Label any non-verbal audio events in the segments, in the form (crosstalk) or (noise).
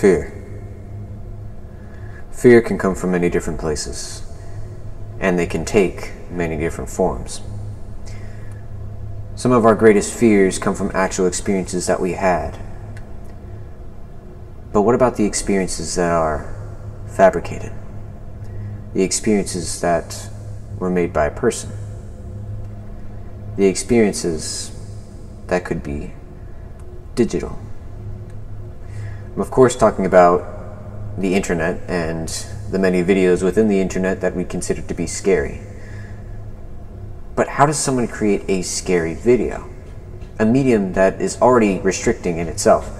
Fear. Fear can come from many different places, and they can take many different forms. Some of our greatest fears come from actual experiences that we had. But what about the experiences that are fabricated? The experiences that were made by a person? The experiences that could be digital? I'm, of course, talking about the internet and the many videos within the internet that we consider to be scary. But how does someone create a scary video? A medium that is already restricting in itself.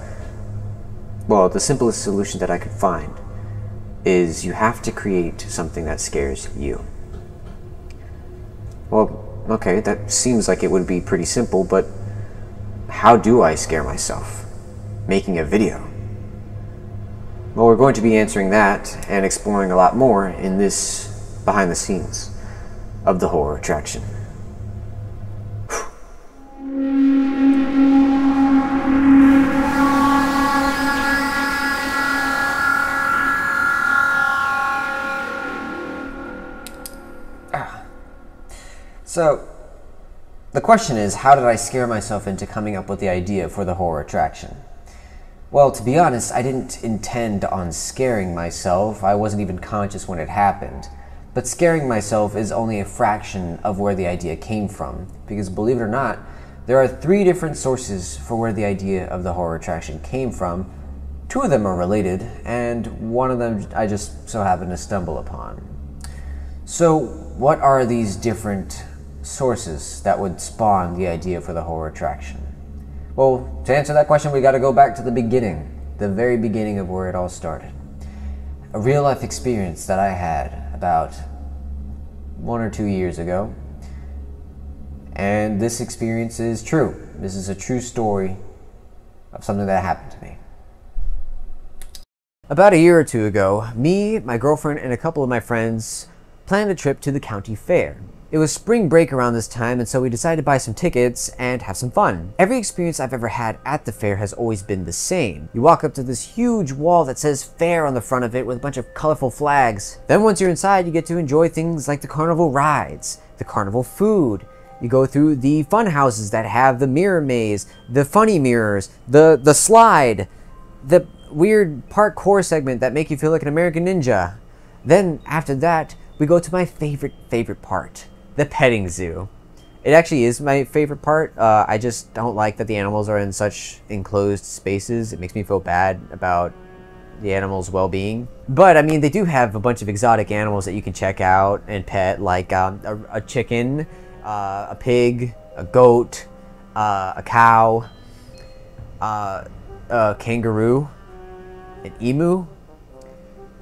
Well, the simplest solution that I could find is you have to create something that scares you. Well, okay, that seems like it would be pretty simple, but how do I scare myself? Making a video. Well, we're going to be answering that and exploring a lot more in this behind the scenes of the horror attraction. (sighs) So, the question is how did I scare myself into coming up with the idea for the horror attraction? Well, to be honest, I didn't intend on scaring myself. I wasn't even conscious when it happened. But scaring myself is only a fraction of where the idea came from. Because believe it or not, there are three different sources for where the idea of the horror attraction came from. Two of them are related, and one of them I just so happened to stumble upon. So, what are these different sources that would spawn the idea for the horror attraction? Well, to answer that question, we got to go back to the beginning, the very beginning of where it all started. A real life experience that I had about one or two years ago. And this experience is true. This is a true story of something that happened to me. About a year or two ago, me, my girlfriend, and a couple of my friends planned a trip to the county fair. It was spring break around this time, and so we decided to buy some tickets and have some fun. Every experience I've ever had at the fair has always been the same. You walk up to this huge wall that says fair on the front of it with a bunch of colorful flags. Then once you're inside, you get to enjoy things like the carnival rides, the carnival food, you go through the fun houses that have the mirror maze, the funny mirrors, the the slide, the weird parkour segment that make you feel like an American ninja. Then after that, we go to my favorite favorite part, the petting zoo. It actually is my favorite part. Uh, I just don't like that the animals are in such enclosed spaces. It makes me feel bad about the animals' well-being. But I mean, they do have a bunch of exotic animals that you can check out and pet, like um, a, a chicken, uh, a pig, a goat, uh, a cow, uh, a kangaroo, an emu,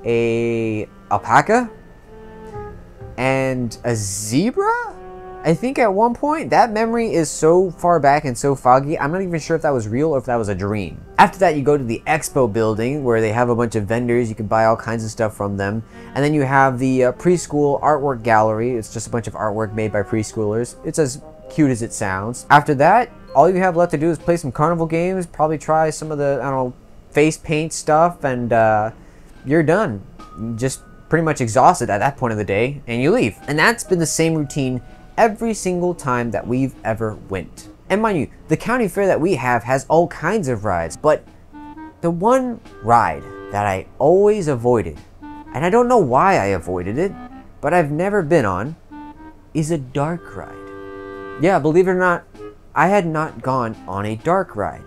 a alpaca, and a zebra? I think at one point, that memory is so far back and so foggy, I'm not even sure if that was real or if that was a dream. After that, you go to the expo building where they have a bunch of vendors. You can buy all kinds of stuff from them. And then you have the uh, preschool artwork gallery. It's just a bunch of artwork made by preschoolers. It's as cute as it sounds. After that, all you have left to do is play some carnival games, probably try some of the, I don't know, face paint stuff, and uh, you're done. Just pretty much exhausted at that point of the day, and you leave. And that's been the same routine every single time that we've ever went. And mind you, the county fair that we have has all kinds of rides, but the one ride that I always avoided, and I don't know why I avoided it, but I've never been on, is a dark ride. Yeah, believe it or not, I had not gone on a dark ride.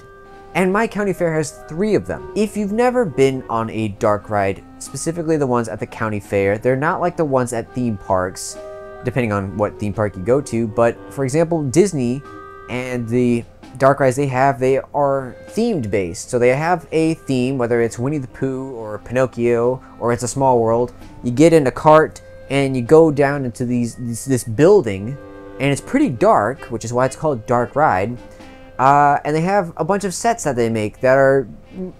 And my county fair has three of them. If you've never been on a dark ride, specifically the ones at the county fair, they're not like the ones at theme parks depending on what theme park you go to. But for example, Disney and the dark rides they have, they are themed based. So they have a theme, whether it's Winnie the Pooh or Pinocchio or It's a Small World. You get in a cart and you go down into these, these this building, and it's pretty dark, which is why it's called Dark Ride. Uh, and they have a bunch of sets that they make that are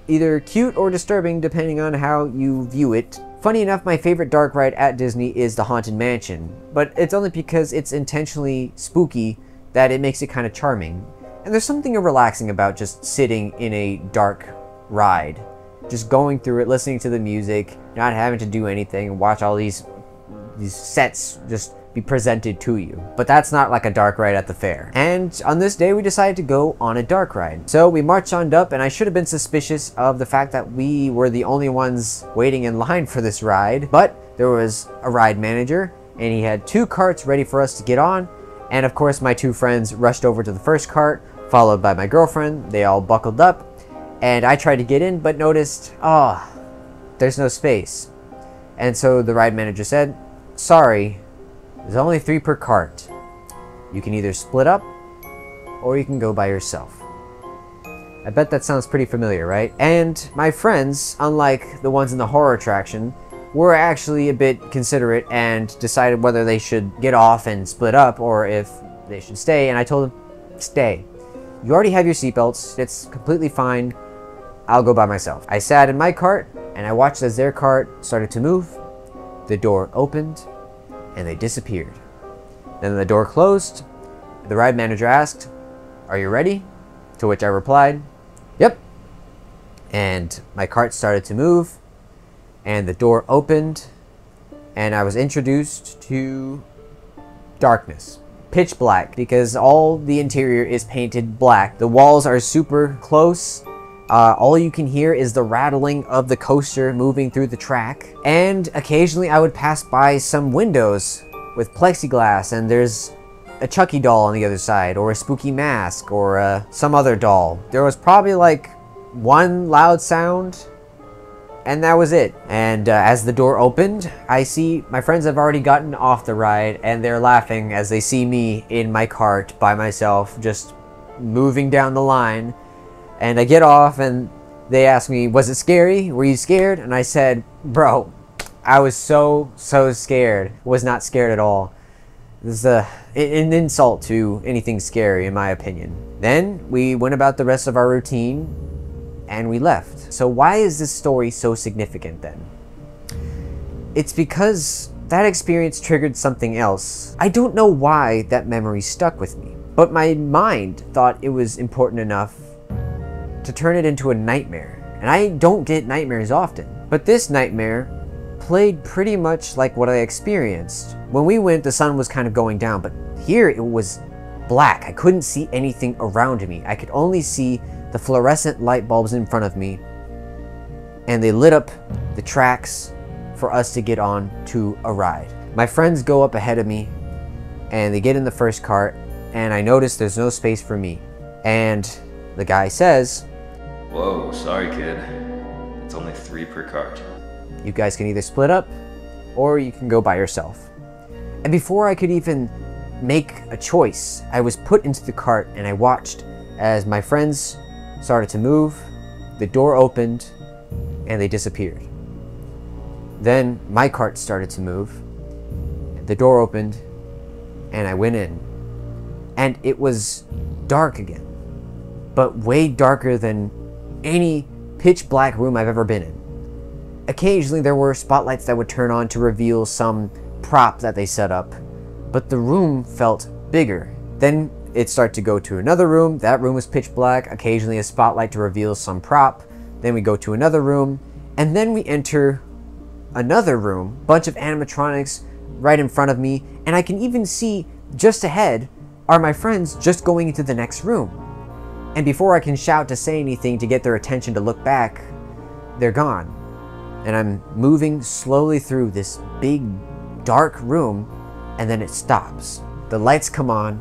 either cute or disturbing depending on how you view it. Funny enough, my favorite dark ride at Disney is the Haunted Mansion, but it's only because it's intentionally spooky that it makes it kind of charming. And there's something relaxing about just sitting in a dark ride, just going through it, listening to the music, not having to do anything, watch all these these sets just be presented to you. But that's not like a dark ride at the fair. And on this day, we decided to go on a dark ride. So we marched on up, and I should have been suspicious of the fact that we were the only ones waiting in line for this ride. But there was a ride manager, and he had two carts ready for us to get on. And of course, my two friends rushed over to the first cart, followed by my girlfriend. They all buckled up, and I tried to get in, but noticed, oh, there's no space. And so the ride manager said, sorry, there's only three per cart. You can either split up, or you can go by yourself. I bet that sounds pretty familiar, right? And my friends, unlike the ones in the horror attraction, were actually a bit considerate and decided whether they should get off and split up or if they should stay. And I told them, stay. You already have your seatbelts. It's completely fine. I'll go by myself. I sat in my cart and I watched as their cart started to move. The door opened and they disappeared. Then the door closed. The ride manager asked, Are you ready? To which I replied, Yep. And my cart started to move, and the door opened, and I was introduced to darkness. Pitch black, because all the interior is painted black. The walls are super close. Uh, all you can hear is the rattling of the coaster moving through the track. And occasionally I would pass by some windows with plexiglass and there's a Chucky doll on the other side or a spooky mask or uh, some other doll. There was probably like one loud sound and that was it. And uh, as the door opened, I see my friends have already gotten off the ride and they're laughing as they see me in my cart by myself just moving down the line and I get off and they ask me, was it scary? Were you scared? And I said, bro, I was so, so scared. Was not scared at all. This is a, an insult to anything scary, in my opinion. Then we went about the rest of our routine and we left. So why is this story so significant then? It's because that experience triggered something else. I don't know why that memory stuck with me, but my mind thought it was important enough to turn it into a nightmare. And I don't get nightmares often. But this nightmare played pretty much like what I experienced. When we went, the sun was kind of going down, but here it was black. I couldn't see anything around me. I could only see the fluorescent light bulbs in front of me. And they lit up the tracks for us to get on to a ride. My friends go up ahead of me and they get in the first cart and I notice there's no space for me. And the guy says, Whoa, sorry kid. It's only three per cart. You guys can either split up or you can go by yourself. And before I could even make a choice, I was put into the cart and I watched as my friends started to move, the door opened, and they disappeared. Then my cart started to move, the door opened, and I went in. And it was dark again, but way darker than any pitch black room I've ever been in. Occasionally, there were spotlights that would turn on to reveal some prop that they set up, but the room felt bigger. Then it started to go to another room. That room was pitch black. Occasionally, a spotlight to reveal some prop. Then we go to another room, and then we enter another room. Bunch of animatronics right in front of me, and I can even see just ahead are my friends just going into the next room. And before I can shout to say anything to get their attention to look back, they're gone. And I'm moving slowly through this big, dark room, and then it stops. The lights come on,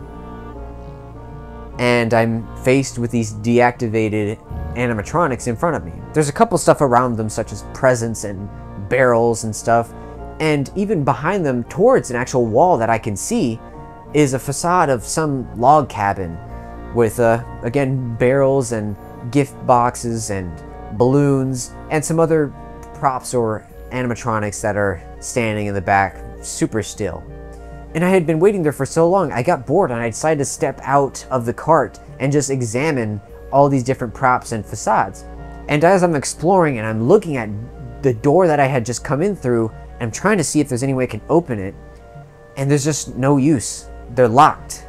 and I'm faced with these deactivated animatronics in front of me. There's a couple stuff around them, such as presents and barrels and stuff, and even behind them, towards an actual wall that I can see, is a facade of some log cabin with, uh, again, barrels and gift boxes and balloons and some other props or animatronics that are standing in the back super still. And I had been waiting there for so long, I got bored and I decided to step out of the cart and just examine all these different props and facades. And as I'm exploring and I'm looking at the door that I had just come in through, I'm trying to see if there's any way I can open it, and there's just no use. They're locked.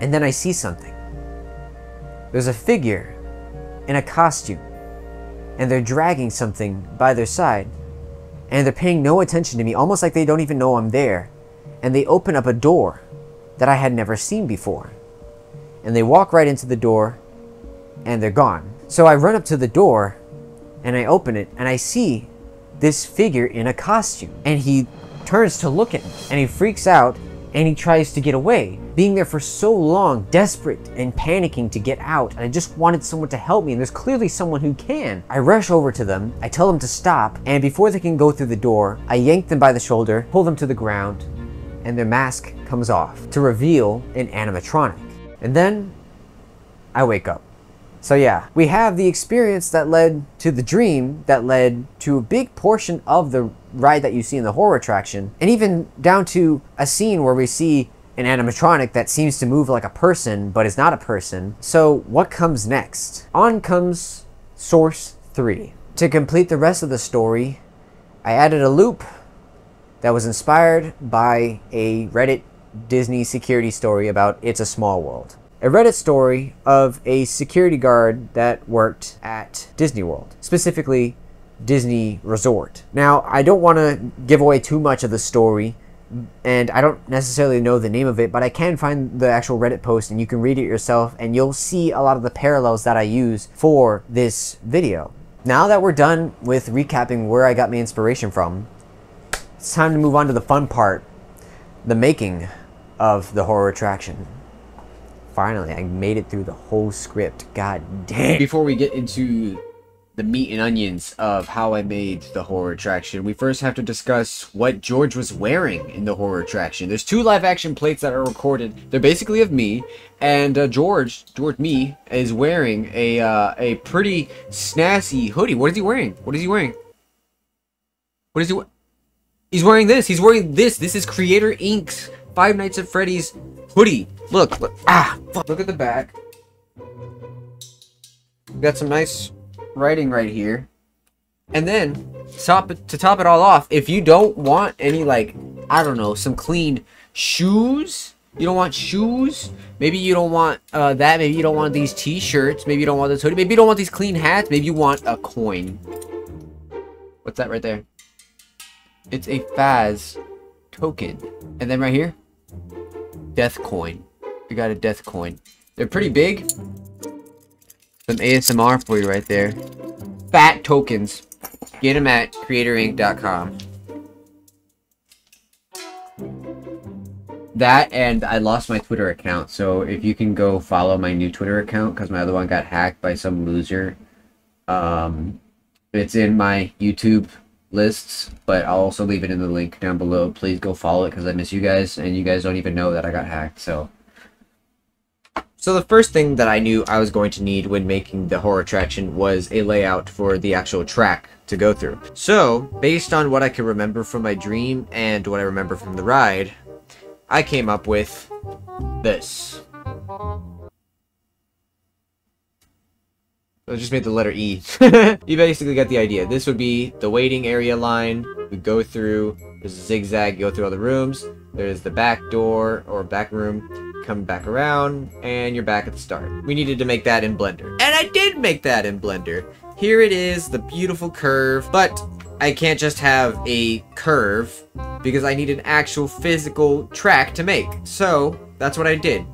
And then I see something. There's a figure in a costume. and they're dragging something by their side. And they're paying no attention to me, almost like they don't even know I'm there. And they open up a door that I had never seen before. And they walk right into the door and they're gone. So I run up to the door and I open it and I see this figure in a costume. And he turns to look at me and he freaks out and he tries to get away. Being there for so long, desperate and panicking to get out, and I just wanted someone to help me, and there's clearly someone who can. I rush over to them, I tell them to stop, and before they can go through the door, I yank them by the shoulder, pull them to the ground, and their mask comes off to reveal an animatronic. And then I wake up. So yeah, we have the experience that led to the dream that led to a big portion of the ride that you see in the horror attraction, and even down to a scene where we see an animatronic that seems to move like a person but is not a person. So what comes next? On comes Source 3. To complete the rest of the story, I added a loop that was inspired by a Reddit Disney security story about It's a Small World a Reddit story of a security guard that worked at Disney World, specifically Disney Resort. Now, I don't want to give away too much of the story, and I don't necessarily know the name of it, but I can find the actual Reddit post and you can read it yourself, and you'll see a lot of the parallels that I use for this video. Now that we're done with recapping where I got my inspiration from, it's time to move on to the fun part the making of the horror attraction. Finally, I made it through the whole script. God damn. Before we get into the meat and onions of how I made the horror attraction, we first have to discuss what George was wearing in the horror attraction. There's two live action plates that are recorded. They're basically of me, and uh, George, George me, is wearing a uh, a pretty snazzy hoodie. What is he wearing? What is he wearing? What is he? He's wearing this. He's wearing this. This is CreatorInk's Five Nights at Freddy's hoodie. Look, look, ah, fuck. Look at the back. We got some nice writing right here. And then, top it, to top it all off, if you don't want any, like, I don't know, some clean shoes, you don't want shoes, maybe you don't want uh, that, maybe you don't want these t-shirts, maybe you don't want this hoodie, maybe you don't want these clean hats, maybe you want a coin. What's that right there? It's a Faz token. And then right here, Death coin. We got a death coin. They're pretty big. Some ASMR for you right there. Faz tokens. Get them at creatorink.com. That and I lost my Twitter account, so if you can go follow my new Twitter account because my other one got hacked by some loser. Um, it's in my YouTube lists, but I'll also leave it in the link down below. Please go follow it because I miss you guys, and you guys don't even know that I got hacked. So so the first thing that I knew I was going to need when making the horror attraction was a layout for the actual track to go through. So, based on what I can remember from my dream and what I remember from the ride, I came up with this. I just made the letter E. (laughs) you basically get the idea. This would be the waiting area line. We go through, there's a zigzag, go through all the rooms. There's the back door or back room come back around, and you're back at the start. We needed to make that in Blender. And I did make that in Blender. Here it is, the beautiful curve, but I can't just have a curve because I need an actual physical track to make. So, that's what I did.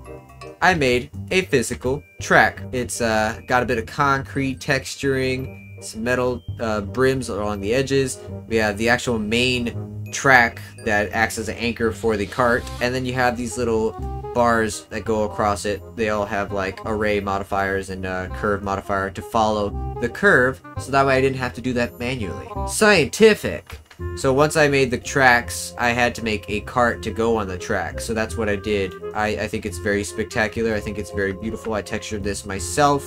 I made a physical track. It's uh, got a bit of concrete texturing, some metal uh, brims along the edges. We have the actual main track that acts as an anchor for the cart, and then you have these little bars that go across it, they all have like array modifiers and uh, curve modifier to follow the curve, so that way I didn't have to do that manually. Scientific! So once I made the tracks, I had to make a cart to go on the track. So that's what I did. I, I think it's very spectacular. I think it's very beautiful. I textured this myself.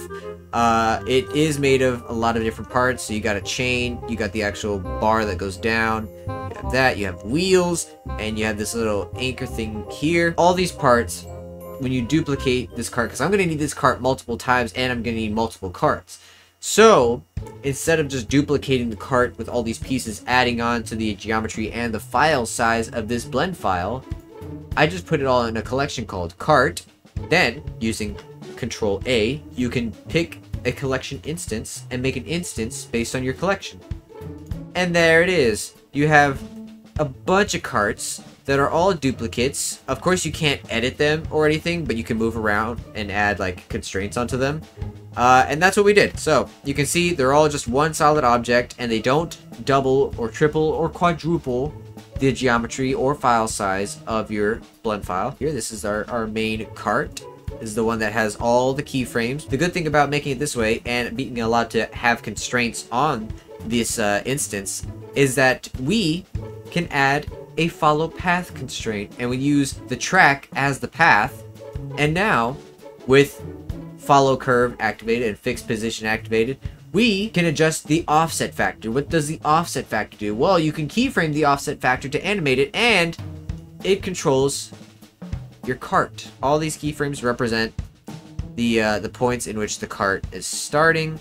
Uh, it is made of a lot of different parts. So you got a chain, you got the actual bar that goes down, you have that, you have wheels, and you have this little anchor thing here. All these parts, when you duplicate this cart, because I'm going to need this cart multiple times and I'm going to need multiple carts. So, instead of just duplicating the cart with all these pieces adding on to the geometry and the file size of this blend file, I just put it all in a collection called cart. Then, using Control A, you can pick a collection instance and make an instance based on your collection. And there it is. You have a bunch of carts that are all duplicates. Of course, you can't edit them or anything, but you can move around and add like constraints onto them. Uh, and that's what we did. So you can see they're all just one solid object and they don't double or triple or quadruple the geometry or file size of your blend file. Here, this is our, our main cart. This is the one that has all the keyframes. The good thing about making it this way and being allowed to have constraints on this uh, instance is that we can add a follow path constraint and we use the track as the path. And now with follow curve activated and fixed position activated, we can adjust the offset factor. What does the offset factor do? Well, you can keyframe the offset factor to animate it, and it controls your cart. All these keyframes represent the uh, the points in which the cart is starting,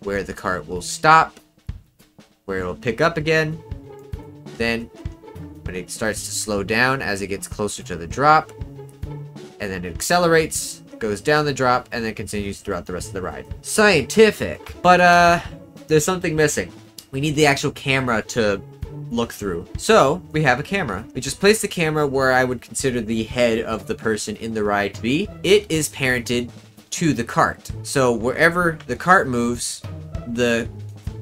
where the cart will stop, where it will pick up again, then when it starts to slow down as it gets closer to the drop, and then it accelerates, goes down the drop, and then continues throughout the rest of the ride. Scientific! But, uh, there's something missing. We need the actual camera to look through. So, we have a camera. We just place the camera where I would consider the head of the person in the ride to be. It is parented to the cart. So, wherever the cart moves, the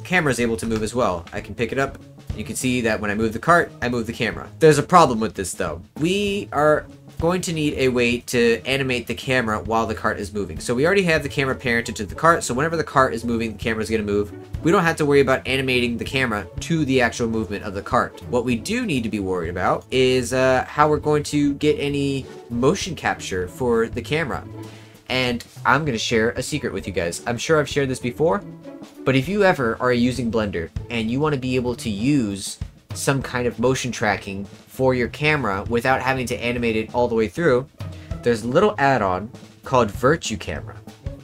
camera is able to move as well. I can pick it up. You can see that when I move the cart, I move the camera. There's a problem with this though. We are going to need a way to animate the camera while the cart is moving. So we already have the camera parented to the cart, so whenever the cart is moving, the camera is going to move. We don't have to worry about animating the camera to the actual movement of the cart. What we do need to be worried about is uh, how we're going to get any motion capture for the camera. And I'm going to share a secret with you guys. I'm sure I've shared this before, but if you ever are using Blender and you want to be able to use some kind of motion tracking for your camera without having to animate it all the way through, there's a little add-on called VirtuCamera.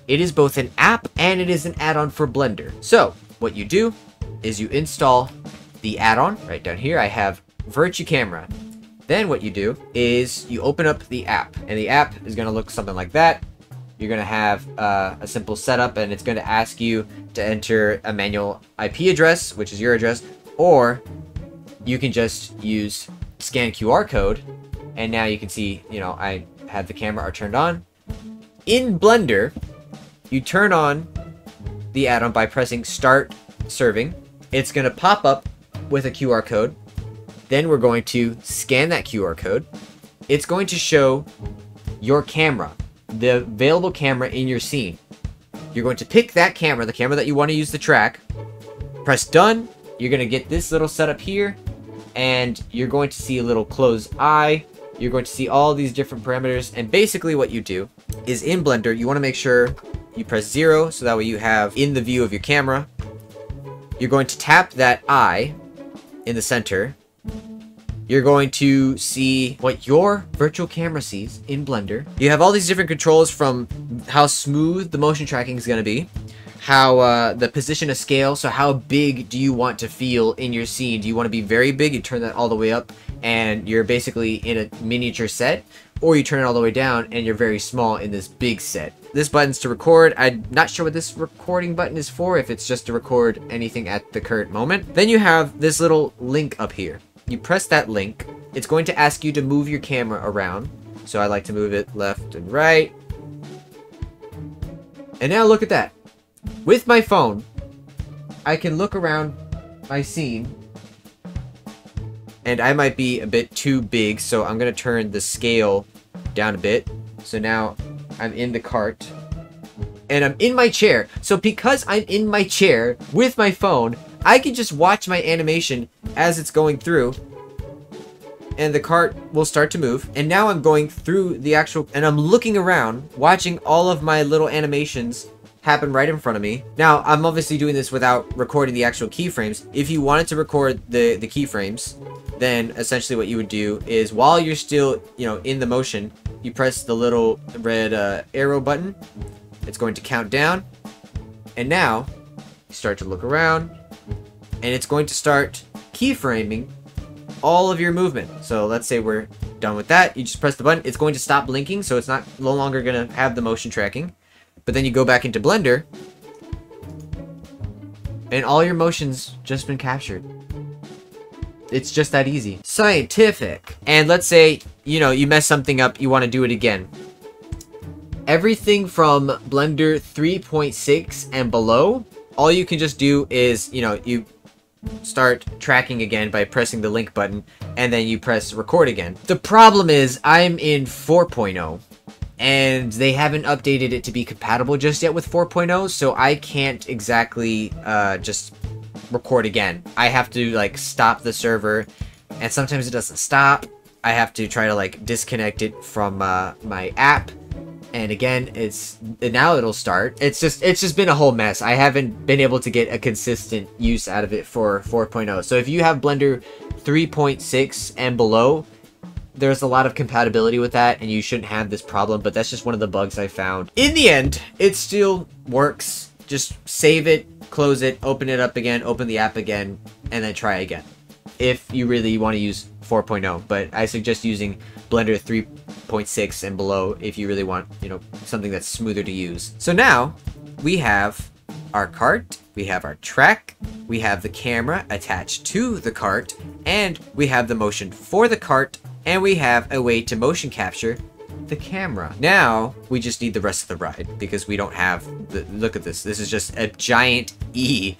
It is both an app and it is an add-on for Blender. So, what you do is you install the add-on. Right down here, I have VirtuCamera. Then what you do is you open up the app, and the app is going to look something like that. You're going to have uh, a simple setup, and it's going to ask you to enter a manual IP address, which is your address, or you can just use scan QR code, and now you can see, you know, I have the camera are turned on. In Blender, you turn on the add-on by pressing Start Serving. It's going to pop up with a QR code. Then we're going to scan that QR code. It's going to show your camera, the available camera in your scene. You're going to pick that camera, the camera that you want to use to track. Press Done. You're going to get this little setup here and you're going to see a little closed eye. You're going to see all these different parameters, and basically what you do is in Blender, you want to make sure you press zero, so that way you have in the view of your camera. You're going to tap that eye in the center. You're going to see what your virtual camera sees in Blender. You have all these different controls from how smooth the motion tracking is going to be, how uh, the position of scale, so how big do you want to feel in your scene? Do you want to be very big? You turn that all the way up and you're basically in a miniature set, or you turn it all the way down and you're very small in this big set. This button's to record. I'm not sure what this recording button is for, if it's just to record anything at the current moment. Then you have this little link up here. You press that link. It's going to ask you to move your camera around. So I like to move it left and right. And now look at that. With my phone, I can look around my scene and I might be a bit too big, so I'm going to turn the scale down a bit. So now I'm in the cart and I'm in my chair. So because I'm in my chair with my phone, I can just watch my animation as it's going through and the cart will start to move. And now I'm going through the actual, and I'm looking around, watching all of my little animations happen right in front of me. Now, I'm obviously doing this without recording the actual keyframes. If you wanted to record the, the keyframes, then essentially what you would do is while you're still, you know, in the motion, you press the little red uh, arrow button. It's going to count down. And now, you start to look around, and it's going to start keyframing all of your movement. So let's say we're done with that. You just press the button. It's going to stop blinking, so it's not no longer going to have the motion tracking. But then you go back into Blender, and all your motions just been captured. It's just that easy. Scientific. And let's say, you know, you mess something up, you want to do it again. Everything from Blender 3.6 and below, all you can just do is, you know, you start tracking again by pressing the link button, and then you press record again. The problem is, I'm in 4.0, and they haven't updated it to be compatible just yet with 4.0, so I can't exactly uh, just record again. I have to like stop the server, and sometimes it doesn't stop. I have to try to like disconnect it from uh, my app, and again, it's now it'll start. It's just it's just been a whole mess. I haven't been able to get a consistent use out of it for 4.0. So if you have Blender 3.6 and below, there's a lot of compatibility with that and you shouldn't have this problem, but that's just one of the bugs I found. In the end, it still works. Just save it, close it, open it up again, open the app again, and then try again. If you really want to use 4.0, but I suggest using Blender 3.6 and below if you really want, you know, something that's smoother to use. So now we have our cart, we have our track, we have the camera attached to the cart, and we have the motion for the cart and we have a way to motion capture the camera. Now, we just need the rest of the ride, because we don't have the- look at this, this is just a giant E.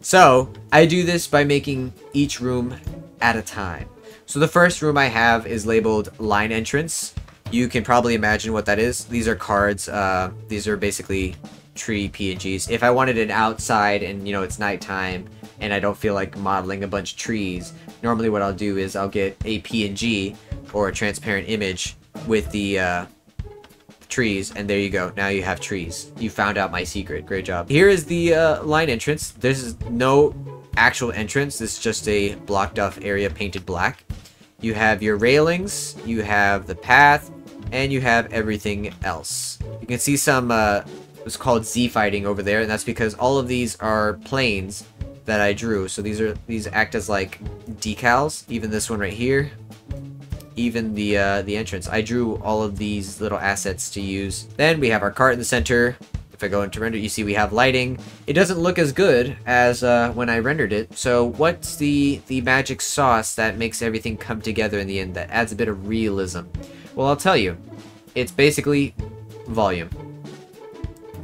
So, I do this by making each room at a time. So the first room I have is labeled line entrance. You can probably imagine what that is. These are cards, uh, these are basically tree PNGs. If I wanted it outside and, you know, it's nighttime, and I don't feel like modeling a bunch of trees, normally what I'll do is I'll get a PNG or a transparent image with the uh, trees, and there you go. Now you have trees. You found out my secret. Great job. Here is the uh, line entrance. There's no actual entrance. This is just a blocked off area painted black. You have your railings, you have the path, and you have everything else. You can see some, uh, it's called Z fighting over there, and that's because all of these are planes that I drew. So these are these act as like decals. Even this one right here. Even the uh, the entrance. I drew all of these little assets to use. Then we have our cart in the center. If I go into render, you see we have lighting. It doesn't look as good as uh, when I rendered it. So what's the, the magic sauce that makes everything come together in the end, that adds a bit of realism? Well, I'll tell you. It's basically volume.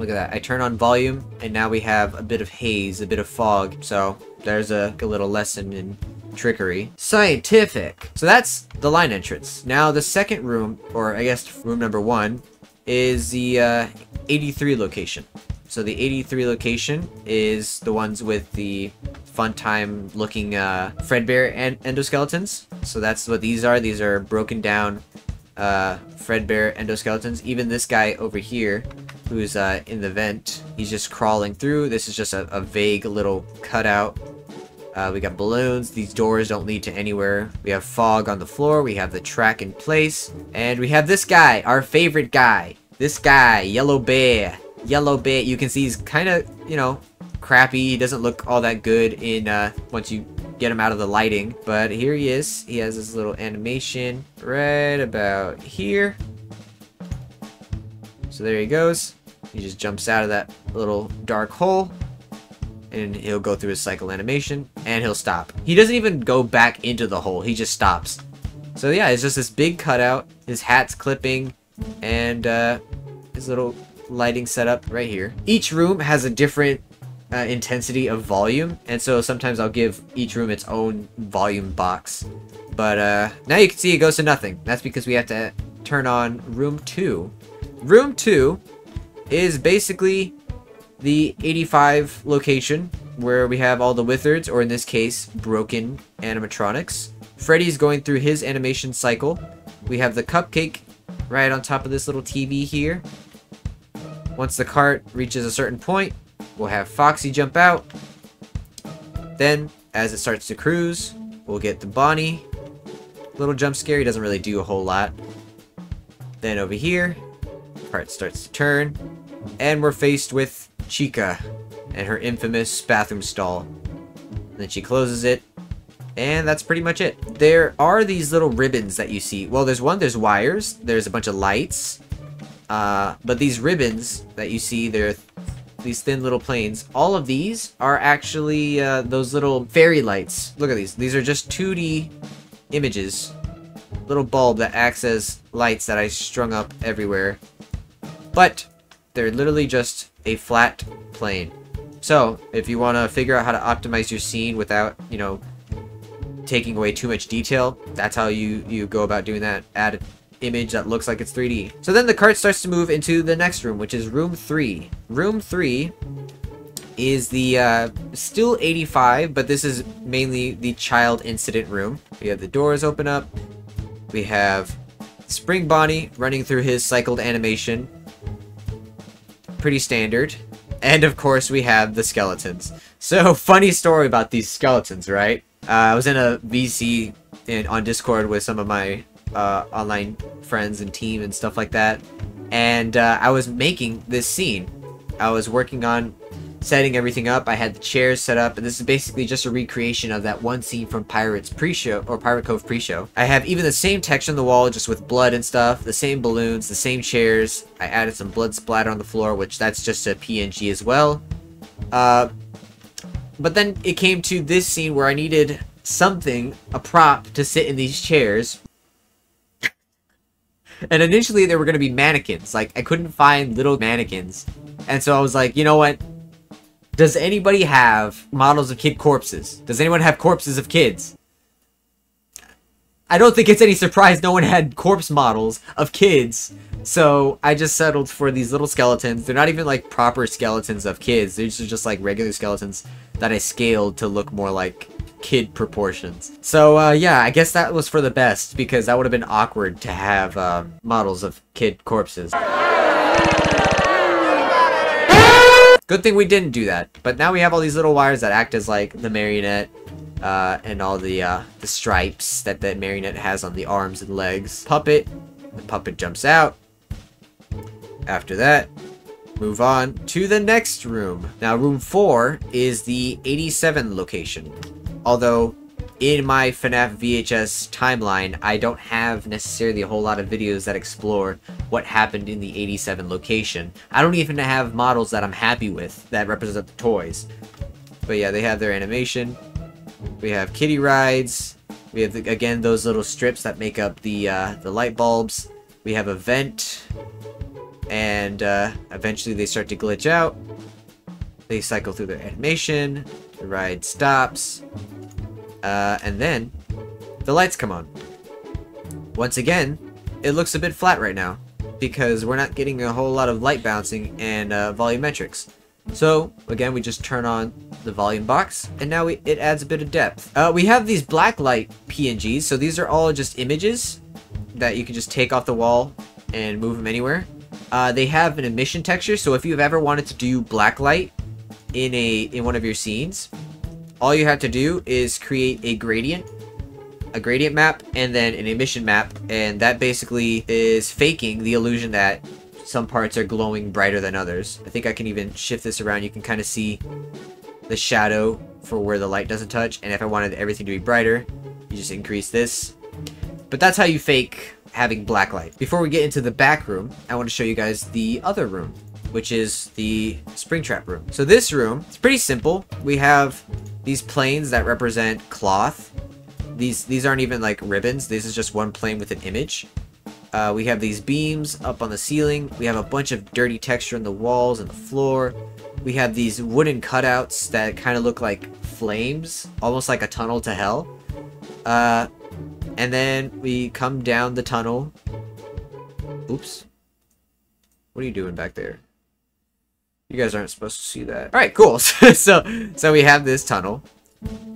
Look at that. I turn on volume, and now we have a bit of haze, a bit of fog. So there's a, a little lesson in trickery. Scientific. So that's the line entrance. Now the second room, or I guess room number one, is the uh, 83 location. So the 83 location is the ones with the fun time looking uh, Fredbear and endoskeletons. So that's what these are. These are broken down uh, Fredbear endoskeletons. Even this guy over here, who's uh, in the vent, he's just crawling through. This is just a, a vague little cutout. Uh, we got balloons. These doors don't lead to anywhere. We have fog on the floor. We have the track in place. And we have this guy, our favorite guy. This guy, Yellow Bear. Yellow Bear. You can see he's kind of, you know, crappy. He doesn't look all that good in uh, once you get him out of the lighting. But here he is. He has his little animation right about here. So there he goes. He just jumps out of that little dark hole. And he'll go through his cycle animation. And he'll stop. He doesn't even go back into the hole. He just stops. So yeah, it's just this big cutout. His hat's clipping. And uh, his little lighting setup right here. Each room has a different uh, intensity of volume, and so sometimes I'll give each room its own volume box. But uh, now you can see it goes to nothing. That's because we have to turn on room 2. Room 2 is basically the 85 location where we have all the withereds, or in this case, broken animatronics. Freddy's going through his animation cycle. We have the cupcake right on top of this little TV here. Once the cart reaches a certain point, we'll have Foxy jump out. Then, as it starts to cruise, we'll get the Bonnie. Little jump scare, he doesn't really do a whole lot. Then over here, part starts to turn, and we're faced with Chica and her infamous bathroom stall. Then she closes it, and that's pretty much it. There are these little ribbons that you see. Well, there's one, there's wires, there's a bunch of lights, Uh, but these ribbons that you see, they're these thin little planes. All of these are actually uh, those little fairy lights. Look at these. These are just 2D images. Little bulb that acts as lights that I strung up everywhere. But they're literally just a flat plane. So, if you want to figure out how to optimize your scene without, you know, taking away too much detail, that's how you, you go about doing that. Add image that looks like it's 3D. So then the cart starts to move into the next room, which is room 3. Room 3 is the uh, still 85, but this is mainly the child incident room. We have the doors open up. We have Spring Bonnie running through his cycled animation. Pretty standard. And of course we have the skeletons. So (laughs) funny story about these skeletons, right? Uh, I was in a VC in, on Discord with some of my uh, online friends and team and stuff like that. And uh, I was making this scene. I was working on setting everything up. I had the chairs set up, and this is basically just a recreation of that one scene from Pirates pre-show or Pirate Cove pre-show. I have even the same texture on the wall, just with blood and stuff, the same balloons, the same chairs. I added some blood splatter on the floor, which that's just a PNG as well. Uh, but then it came to this scene where I needed something, a prop, to sit in these chairs. And initially they were going to be mannequins. Like, I couldn't find little mannequins. And so I was like, you know what? Does anybody have models of kid corpses? Does anyone have corpses of kids? I don't think it's any surprise no one had corpse models of kids. So I just settled for these little skeletons. They're not even like proper skeletons of kids. They're just, just like regular skeletons that I scaled to look more like kid proportions. So uh, yeah, I guess that was for the best because that would have been awkward to have uh, models of kid corpses. Good thing we didn't do that. But now we have all these little wires that act as like the marionette uh, and all the uh, the stripes that that marionette has on the arms and legs. Puppet, the puppet jumps out. After that, move on to the next room. Now, room 4 is the 87 location. Although, in my FNAF VHS timeline, I don't have necessarily a whole lot of videos that explore what happened in the 87 location. I don't even have models that I'm happy with that represent the toys. But yeah, they have their animation. We have kitty rides. We have, again, those little strips that make up the, uh, the light bulbs. We have a vent. And uh, eventually they start to glitch out. They cycle through their animation. The ride stops. Uh, and then the lights come on. Once again, it looks a bit flat right now because we're not getting a whole lot of light bouncing and uh, volumetrics. So, again, we just turn on the volume box, and now we, it adds a bit of depth. Uh, we have these blacklight PNGs, so these are all just images that you can just take off the wall and move them anywhere. Uh, they have an emission texture, so if you've ever wanted to do blacklight in a in one of your scenes, all you have to do is create a gradient, a gradient map, and then an emission map, and that basically is faking the illusion that some parts are glowing brighter than others. I think I can even shift this around. You can kind of see the shadow for where the light doesn't touch, and if I wanted everything to be brighter, you just increase this. But that's how you fake having black light. Before we get into the back room, I want to show you guys the other room, which is the Springtrap room. So this room, it's pretty simple. We have these planes that represent cloth. These, these aren't even like ribbons. This is just one plane with an image. Uh, we have these beams up on the ceiling. We have a bunch of dirty texture on the walls and the floor. We have these wooden cutouts that kind of look like flames, almost like a tunnel to hell. Uh, and then we come down the tunnel. Oops. What are you doing back there? You guys aren't supposed to see that. Alright, cool. (laughs) so so we have this tunnel.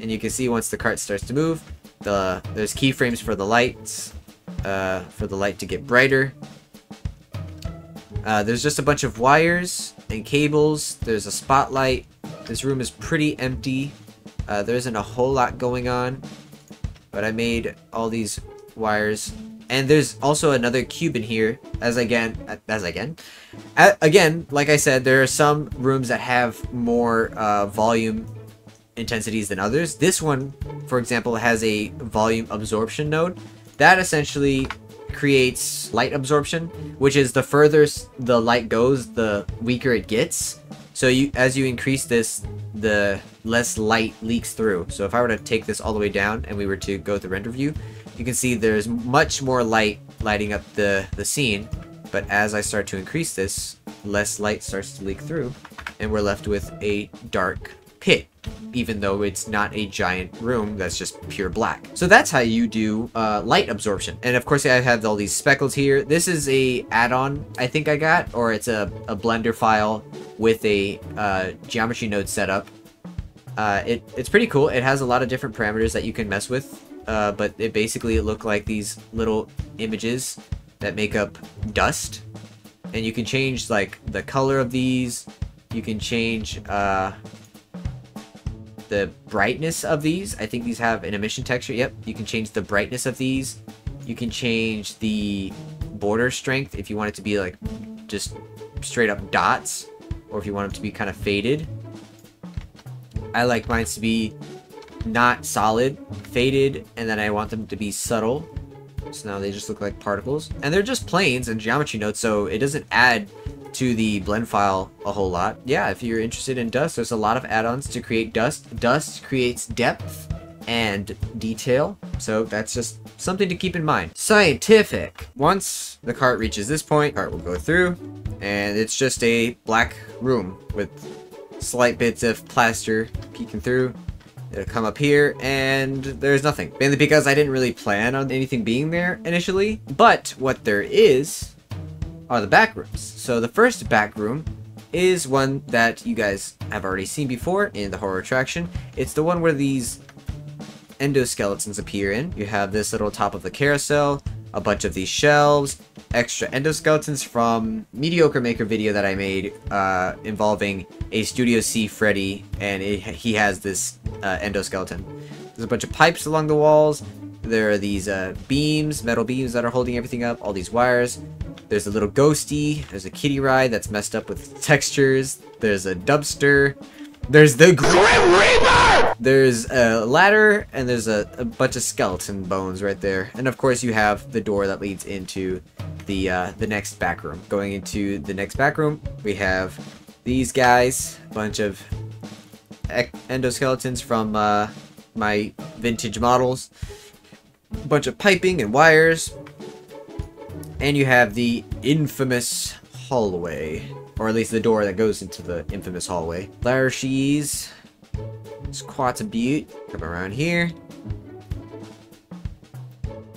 And you can see once the cart starts to move, the there's keyframes for the lights, uh, for the light to get brighter. Uh, there's just a bunch of wires and cables. There's a spotlight. This room is pretty empty. Uh, there isn't a whole lot going on. But I made all these wires. And there's also another cube in here. As again, as again, again, like I said, there are some rooms that have more uh, volume intensities than others. This one, for example, has a volume absorption node. That essentially creates light absorption, which is the further the light goes, the weaker it gets. So you, as you increase this, the less light leaks through. So if I were to take this all the way down and we were to go to the render view, you can see there's much more light lighting up the, the scene. But as I start to increase this, less light starts to leak through, and we're left with a dark pit, even though it's not a giant room that's just pure black. So that's how you do uh, light absorption. And of course I have all these speckles here. This is a add-on I think I got, or it's a, a Blender file with a uh, geometry node setup. Uh, it, it's pretty cool. It has a lot of different parameters that you can mess with, uh, but it basically look like these little images that make up dust. And you can change like the color of these. You can change uh, the brightness of these. I think these have an emission texture. Yep, you can change the brightness of these. You can change the border strength if you want it to be like just straight up dots or if you want them to be kind of faded. I like mine to be not solid, faded, and then I want them to be subtle. So now they just look like particles. And they're just planes and geometry nodes, so it doesn't add to the blend file a whole lot. Yeah, if you're interested in dust, there's a lot of add-ons to create dust. Dust creates depth and detail, so that's just something to keep in mind. Scientific. Once the cart reaches this point, the cart will go through, and it's just a black room with slight bits of plaster peeking through. It'll come up here, and there's nothing. Mainly because I didn't really plan on anything being there initially. But what there is are the back rooms. So the first back room is one that you guys have already seen before in the horror attraction. It's the one where these endoskeletons appear in. You have this little top of the carousel, a bunch of these shelves, extra endoskeletons from Mediocre Maker video that I made uh, involving a Studio C Freddy, and it, he has this uh, endoskeleton. There's a bunch of pipes along the walls. There are these uh, beams, metal beams that are holding everything up, all these wires. There's a little ghosty. There's a kitty ride that's messed up with textures. There's a dubster. There's the Grim Reaper! There's a ladder, and there's a, a bunch of skeleton bones right there. And of course you have the door that leads into the uh, the next back room. Going into the next back room, we have these guys, a bunch of endoskeletons from uh, my vintage models, a bunch of piping and wires, and you have the infamous hallway, or at least the door that goes into the infamous hallway. Larishes, Squats a butte, come around here.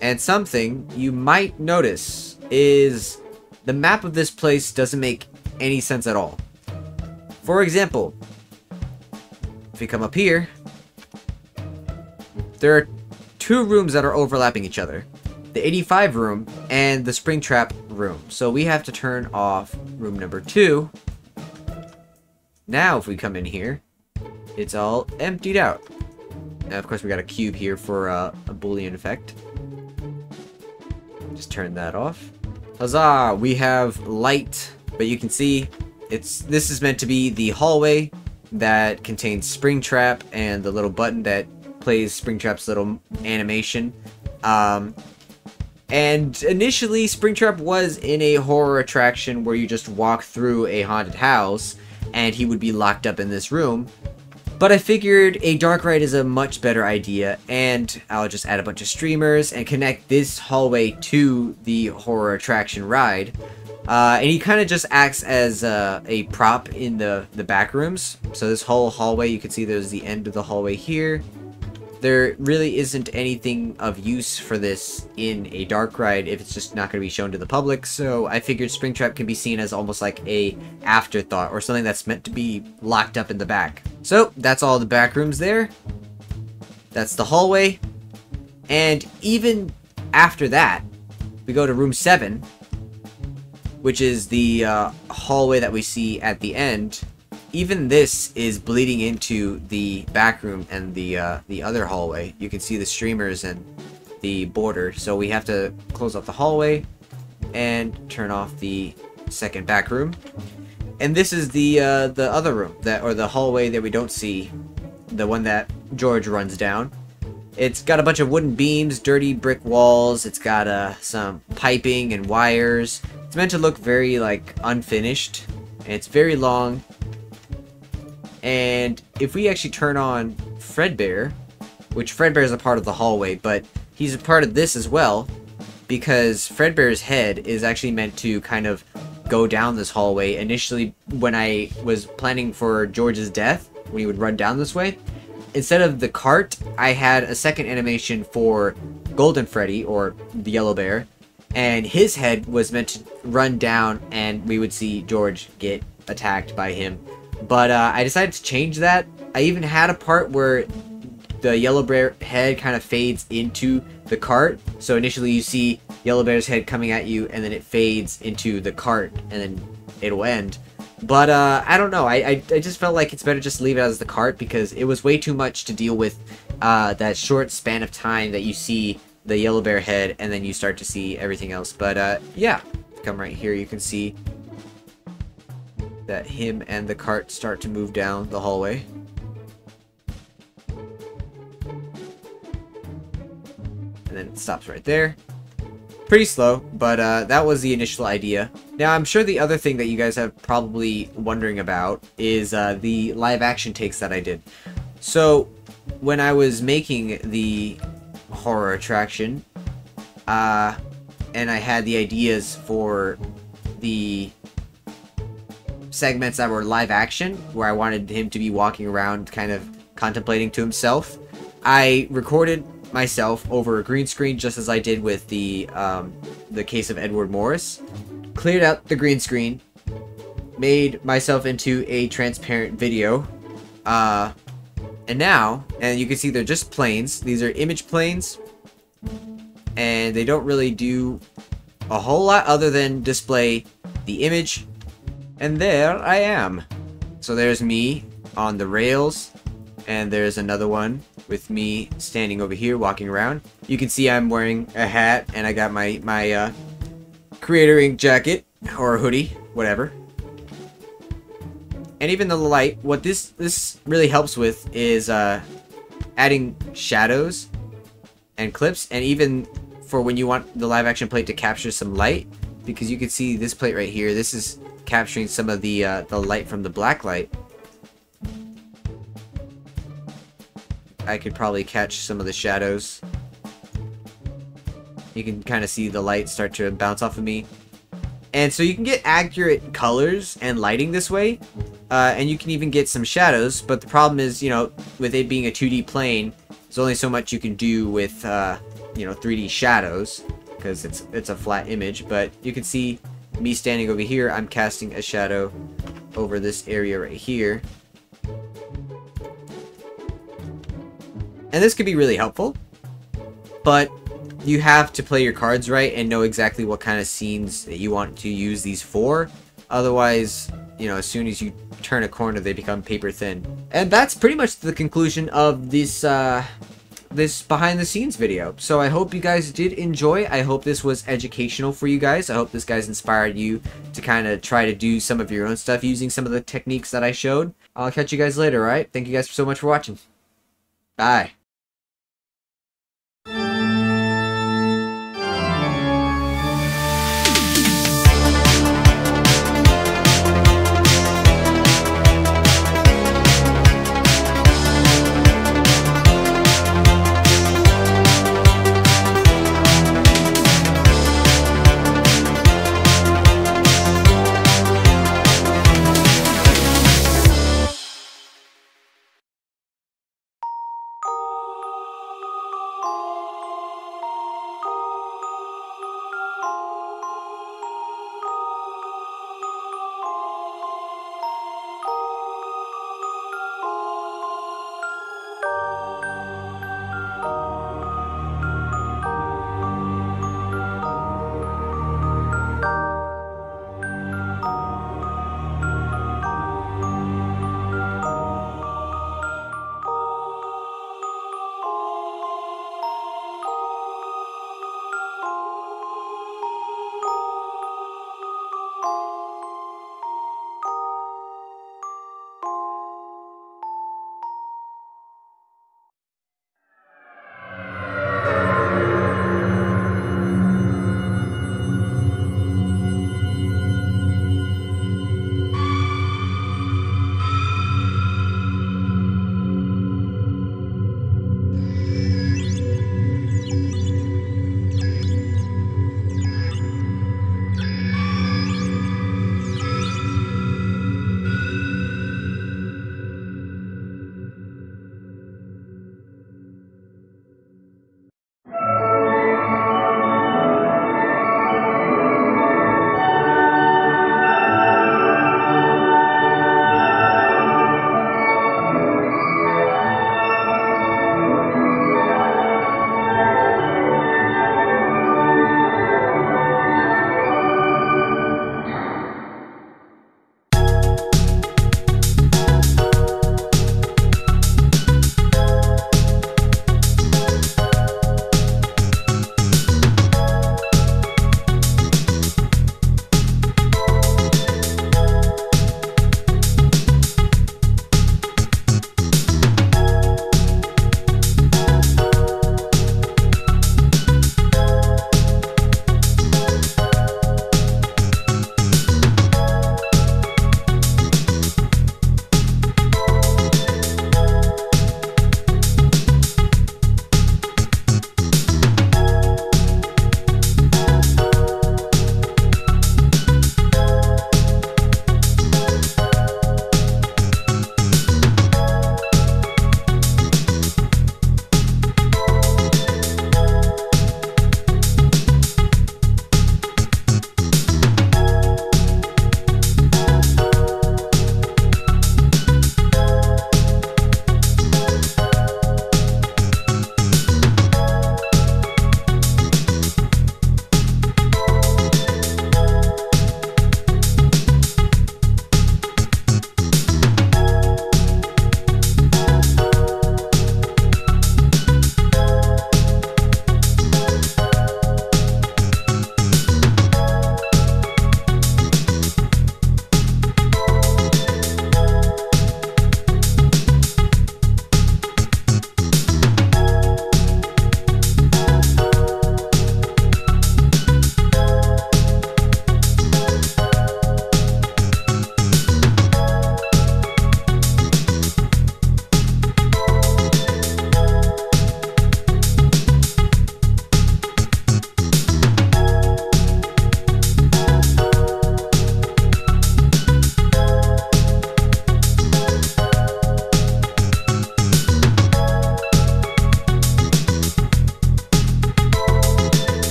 And something you might notice is the map of this place doesn't make any sense at all. For example, if we come up here, there are two rooms that are overlapping each other. The 85 room and the Springtrap room. So we have to turn off room number two. Now if we come in here, it's all emptied out. Now, of course we got a cube here for uh, a boolean effect. Just turn that off. Huzzah! We have light, but you can see it's this is meant to be the hallway that contains Springtrap and the little button that plays Springtrap's little animation. Um, and initially, Springtrap was in a horror attraction where you just walk through a haunted house and he would be locked up in this room. But I figured a dark ride is a much better idea, and I'll just add a bunch of streamers and connect this hallway to the horror attraction ride. Uh, and he kind of just acts as uh, a prop in the, the back rooms. So this whole hallway, you can see there's the end of the hallway here. There really isn't anything of use for this in a dark ride if it's just not going to be shown to the public, so I figured Springtrap can be seen as almost like a afterthought or something that's meant to be locked up in the back. So that's all the back rooms there. That's the hallway. And even after that, we go to room 7, which is the uh, hallway that we see at the end. Even this is bleeding into the back room and the uh, the other hallway. You can see the streamers and the border. So we have to close off the hallway and turn off the second back room. And this is the uh, the other room that or the hallway that we don't see, the one that George runs down. It's got a bunch of wooden beams, dirty brick walls. It's got uh, some piping and wires. It's meant to look very like unfinished. And it's very long. And if we actually turn on Fredbear, which Fredbear is a part of the hallway, but he's a part of this as well, because Fredbear's head is actually meant to kind of go down this hallway. Initially, when I was planning for George's death, when he would run down this way, instead of the cart, I had a second animation for Golden Freddy, or the Yellow Bear, and his head was meant to run down and we would see George get attacked by him. But uh, I decided to change that. I even had a part where the Yellow Bear head kind of fades into the cart. So initially you see Yellow Bear's head coming at you and then it fades into the cart and then it'll end. But uh, I don't know. I, I, I, just felt like it's better just leave it as the cart because it was way too much to deal with uh, that short span of time that you see the yellow bear head and then you start to see everything else. But uh, yeah, come right here. You can see that him and the cart start to move down the hallway. And then it stops right there. Pretty slow, but uh, that was the initial idea. Now, I'm sure the other thing that you guys have probably wondering about is uh, the live action takes that I did. So, when I was making the horror attraction, uh, and I had the ideas for the segments that were live action, where I wanted him to be walking around kind of contemplating to himself. I recorded myself over a green screen just as I did with the um, the case of Edward Morris. Cleared out the green screen, made myself into a transparent video, uh, and now, and you can see they're just planes. These are image planes, and they don't really do a whole lot other than display the image. And there I am. So there's me on the rails, and there's another one with me standing over here walking around. You can see I'm wearing a hat, and I got my, my uh, CreatorInk jacket, or hoodie, whatever and even the light, what this this really helps with is uh, adding shadows and clips, and even for when you want the live action plate to capture some light, because you can see this plate right here, this is capturing some of the uh, the light from the black light. I could probably catch some of the shadows. You can kind of see the light start to bounce off of me. And so you can get accurate colors and lighting this way, uh, and you can even get some shadows, but the problem is, you know, with it being a 2D plane, there's only so much you can do with, uh, you know, 3D shadows, because it's, it's a flat image, but you can see me standing over here, I'm casting a shadow over this area right here. And this could be really helpful, but you have to play your cards right and know exactly what kind of scenes that you want to use these for. Otherwise, you know, as soon as you turn a corner, they become paper thin. And that's pretty much the conclusion of this, uh, this behind the scenes video. So I hope you guys did enjoy. I hope this was educational for you guys. I hope this guys inspired you to kind of try to do some of your own stuff using some of the techniques that I showed. I'll catch you guys later, alright? Thank you guys so much for watching. Bye.